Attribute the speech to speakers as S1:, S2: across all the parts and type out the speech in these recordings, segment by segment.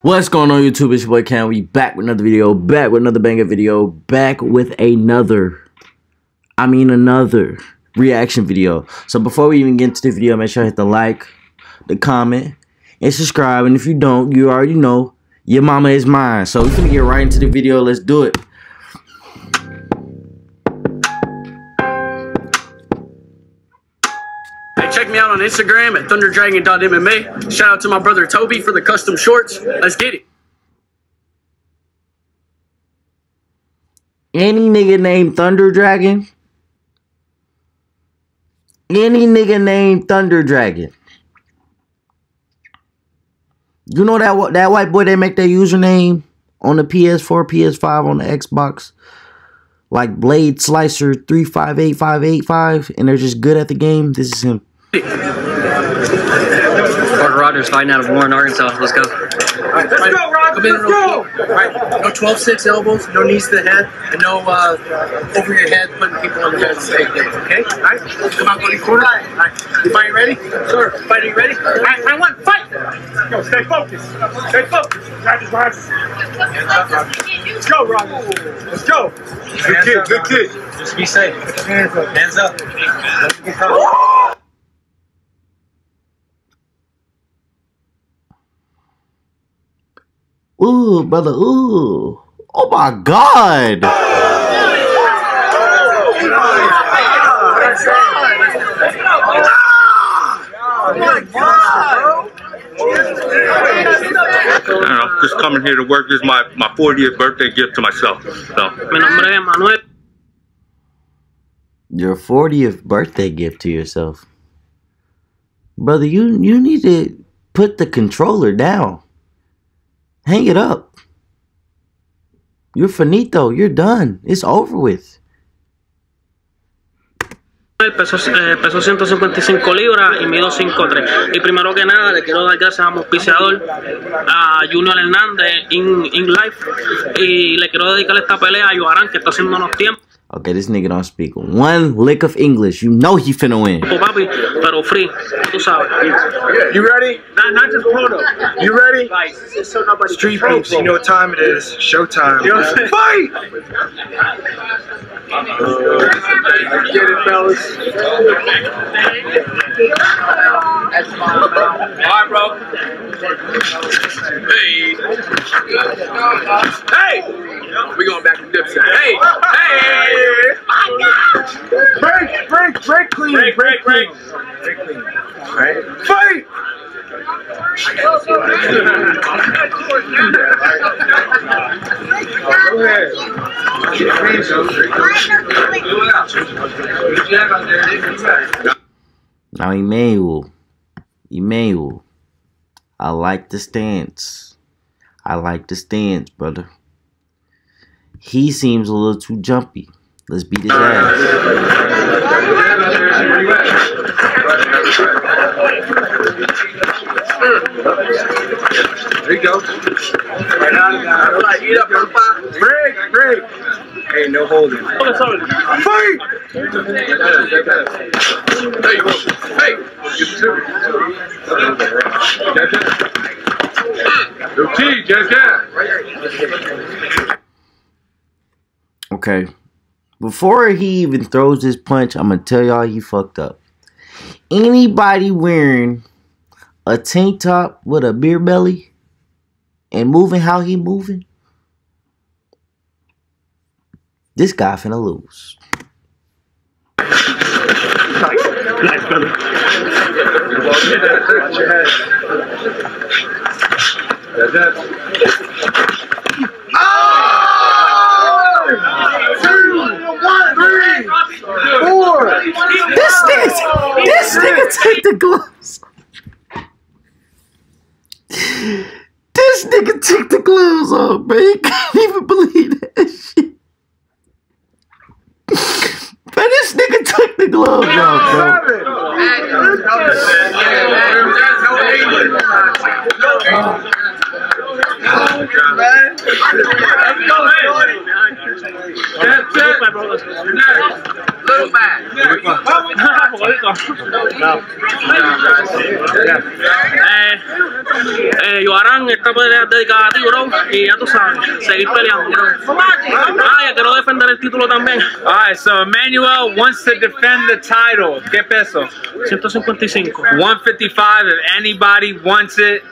S1: What's going on YouTube? It's your boy Cam. We back with another video, back with another banger video, back with another, I mean another reaction video. So before we even get into the video, make sure to hit the like, the comment, and subscribe. And if you don't, you already know, your mama is mine. So we're gonna get right into the video. Let's do it.
S2: Hey, check me out on Instagram at thunderdragon.mma. Shout out to my brother Toby for the custom shorts. Let's get it.
S1: Any nigga named Thunder Dragon, any nigga named Thunder Dragon. You know that that white boy they make their username on the PS4, PS5, on the Xbox, like Blade Slicer three five eight five eight five, and they're just good at the game. This is him.
S3: Parker Rogers fighting out of Warren, Arkansas. Let's go.
S4: Let's go, Rob. Let's go. All right. No 12 6 elbows, no knees to the head, and no uh, over your head putting people on the head. Okay? All right. Come on, go to corner. All right. You fighting ready? Sure. Fighting ready? All right. I want fight. Go. Stay focused. Stay focused. Rogers, Rogers. Let's go, Rogers. Let's go. Good kid. Good kid. Just be safe. Hands up. Hands up. Don't get caught.
S1: Ooh, brother, ooh. Oh my god.
S5: I don't know, just coming here to work. This is my, my 40th birthday gift to myself. So,
S2: Mi nombre es Manuel.
S1: Your 40th birthday gift to yourself. Brother, you you need to put the controller down. Hang it up. You're finito. You're done. It's over with.
S2: Peso, eh, peso 155 libras y mido 5'3". Y primero que nada, le quiero dar gracias a mi auspiciador, a Junior Hernández, In, In Life. Y le quiero dedicar esta pelea a Joarán, que está haciendo unos tiempos,
S1: Okay, this nigga don't speak one lick of English. You know he finna win.
S2: papi, pero free, tú sabes.
S4: You ready? Not, not just proto. You ready? Street beefs. You know what time it is. Showtime. You know what I'm saying? Fight! Get it, fellas. Alright, bro. Hey. Hey! We going back to Dipset. Hey! Hey! Break, break, break clean. Break, break, break. Break clean. Alright. Fight! Go ahead.
S1: Now Emmanuel, Emmanuel, I like the stance. I like the stance, brother. He seems a little too jumpy. Let's beat his ass.
S4: There you go. Break, break. Hey, no holding. Fight! There you go. Hey! Yo, T, jab, jab.
S1: Okay. Before he even throws his punch, I'm gonna tell y'all he fucked up. Anybody wearing a tank top with a beer belly and moving how he moving, this guy finna lose.
S2: Nice, brother.
S4: Watch your head. Jab, jab.
S1: This nigga, this nigga take the gloves. This nigga took the gloves off, man. He couldn't even believe that shit. Man, this nigga took the gloves off, bro.
S2: Eh, eh, esta pelea es dedicada a ti, bro. Y ya tú sabes, seguir peleando, bro. Ah, ya quiero defender el título también.
S6: All right, so Emmanuel wants to defend the title. ¿Qué peso?
S2: 155.
S6: 155. If anybody wants it,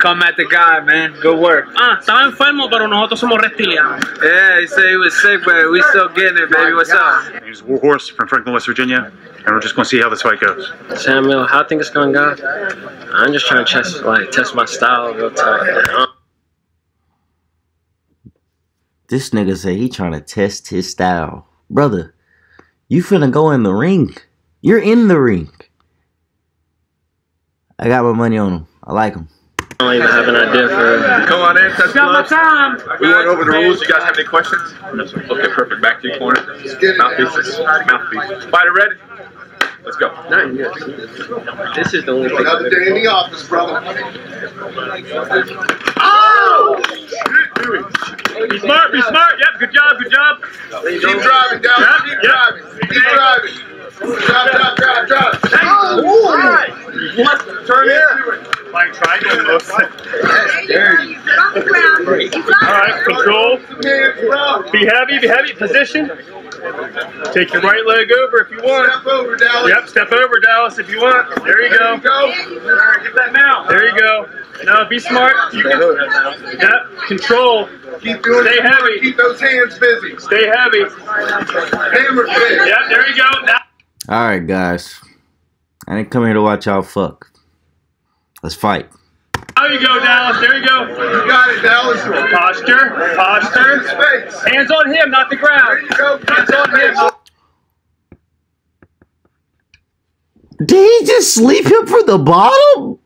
S6: come at the guy, man. Good work.
S2: Ah, estaba enfermo, pero nosotros somos reptilianos.
S6: Yeah, he said he was sick, but we still getting it, baby. What's up?
S7: He's Warhorse from Franklin, West Virginia, and we're just going to see how this fight goes.
S3: Samuel, how I think it's gonna go? I'm just trying to test, like, test my style real tight.
S1: This nigga say he trying to test his style. Brother, you finna go in the ring. You're in the ring. I got my money on him. I like him.
S3: I don't even have an idea for.
S5: Come on in, touch gloves. We went over the rules. You guys have any questions? No, sir. Okay, perfect. Back to your corner. Mouthpieces. Mouthpiece. Fighter ready? Let's go.
S3: This is the only thing.
S8: Another day in the office, brother. Oh!
S7: Be smart, be smart. Yep, good job, good job.
S8: Keep driving, Dallas. Keep driving. Keep driving. Drive, drive, drive, drive. Oh, right. Turn it.
S7: Flying triangle moves. All
S9: All
S7: right, control. Be heavy, be heavy. Position. Take your right leg over if you want.
S8: Step over, Dallas.
S7: Yep, step over, Dallas, if you want. There you
S8: There you
S7: go.
S8: go.
S7: Get that mount. There you go. Now be smart. You can. Yep, control.
S8: Keep doing
S7: Stay heavy.
S8: Keep those hands busy.
S7: Stay heavy.
S8: Hammer fist.
S7: Yep, there you go. Now
S1: Alright, guys. I didn't come here to watch y'all fuck. Let's fight.
S7: There you go, Dallas. There you go.
S8: You got it, Dallas.
S7: Posture, posture.
S8: Space.
S7: Hands on him, not the
S8: There
S7: ground.
S8: you go.
S7: Hands on him.
S1: Did he just sleep him from the bottom?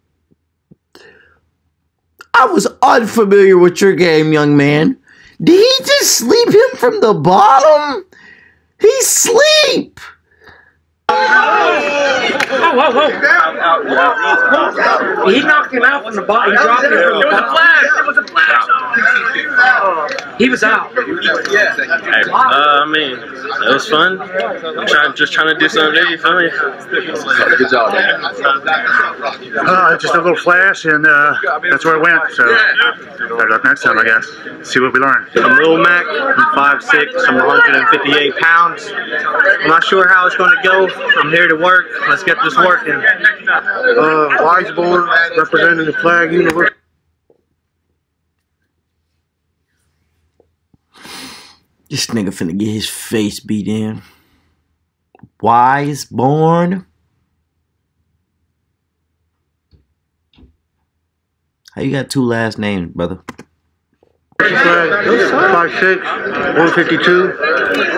S1: I was unfamiliar with your game, young man. Did he just sleep him from the bottom? He sleep.
S2: Whoa, whoa, whoa. He knocked him out from the bottom. He dropped him from
S6: It
S2: the
S6: was a flash. It was a flash.
S2: He was out.
S3: Uh, I mean, it was fun. I'm trying, just trying to do something new. You feel me?
S7: Uh, just a little flash, and uh, that's where it went. So, better luck next time, I guess. See what we learn.
S10: I'm Lil Mac. I'm 5'6". I'm 158 pounds. I'm not sure how it's going to go. I'm here to work. Let's get this working.
S8: Uh, Wiseborn representing the flag universe.
S1: This nigga finna get his face beat in. Wise born. How you got two last names, brother?
S8: Flag, 5'6", 152,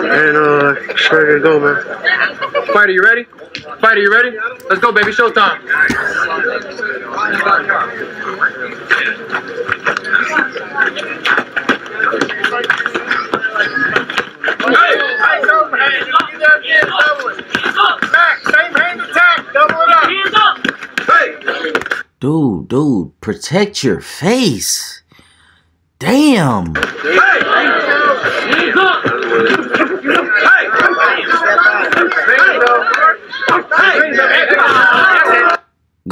S8: and uh, ready to go, man.
S6: Fighter, you ready? Fighter, you ready? Let's go, baby. Showtime.
S1: Dude, dude, protect your face. Damn.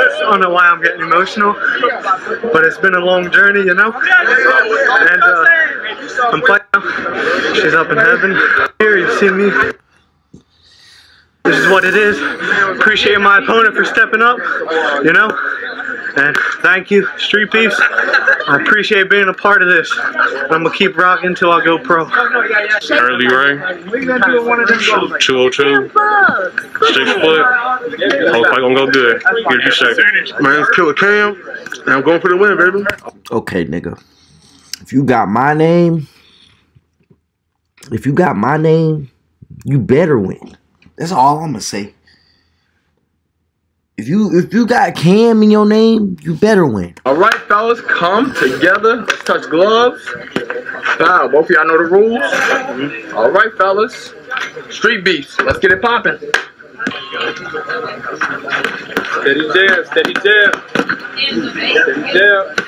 S7: I don't know why I'm getting emotional, but it's been a long journey, you know. And uh, I'm fighting. She's up in heaven. Here, you see me. This is what it is. Appreciate my opponent for stepping up, you know. And thank you, Street Beefs. I appreciate being a part of this. I'm gonna keep rocking until I go pro.
S5: Early Ray. 202. Six foot. Whole fight gonna go good. Here to be safe.
S8: Man, it's Killer Cam, and I'm going for the win, baby.
S1: Okay, nigga. If you got my name, If you got my name, you better win. That's all I'm gonna say. If you if you got Cam in your name, you better win.
S5: All right, fellas, come together. Let's touch gloves. Now, both of y'all know the rules. All right, fellas. Street beefs. Let's get it popping. Steady jab, steady jab. Steady jab.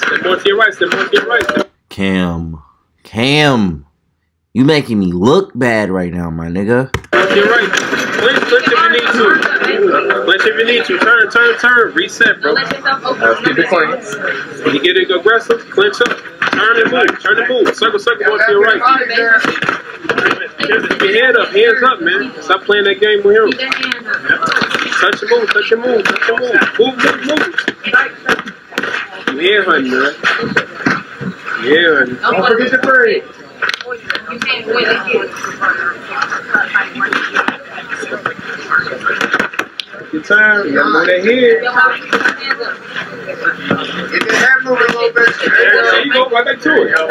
S5: Step more to your right, step more to your right.
S1: Cam. Cam. You making me look bad right now, my nigga.
S5: more to your right. Clinch, clinch if you need to. Clinch if you need to. Turn, turn, turn. Reset, bro. Let's keep it clean. When you get it aggressive, clinch up. Turn and move. Turn and move. Circle, circle, more to your right. Keep your head up. Hands up, man. Stop playing that game with him. Touch and move. Touch and move. Touch and move. Move, move, move. Yeah, honey, man. Yeah, honey.
S8: Don't forget to breathe.
S5: Good time. You gotta move that head.
S8: Get the head moving a little bit.
S5: There you go. Right back to it. Back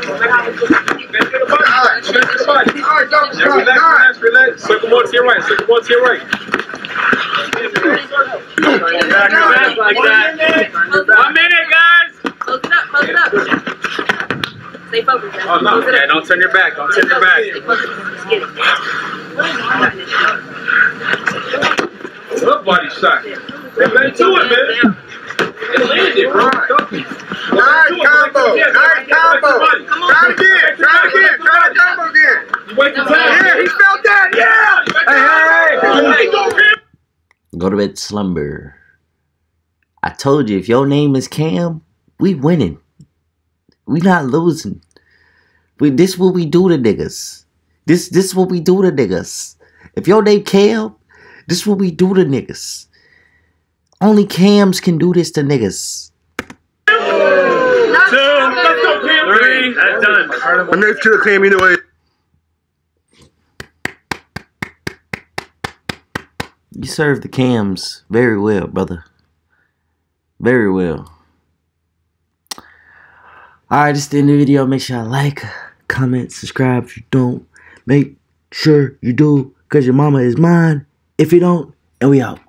S5: to the body. Back to the body.
S8: All right, don't
S5: Yeah,
S8: stop.
S5: relax, relax, relax. Circle more to your right. Circle more to your right.
S6: Like that. One minute, guys.
S9: Close it up, close it up. Stay focused.
S5: Oh, no.
S6: Yeah, don't turn your back. Don't turn your back.
S9: Stay focused. Let's get it.
S5: Good body shot. Get back to it, man. It landed, bro.
S8: Nice combo. Nice combo. Try it again. Try it again. Try the combo again.
S5: You wasting time.
S8: Yeah, he felt that. Yeah. Hey, hey, hey.
S5: go,
S1: Go to bed slumber. I told you if your name is Cam, we winning. We not losing. We this what we do to niggas. This this what we do to niggas. If your name Cam, this is what we do to niggas. Only Cams can do this to niggas.
S6: Three. That's done.
S8: My next killer came either way.
S1: You serve the Cams very well, brother. Very well. Alright, this is the end of the video. Make sure you like, comment, subscribe if you don't. Make sure you do, because your mama is mine. If you don't, and we out.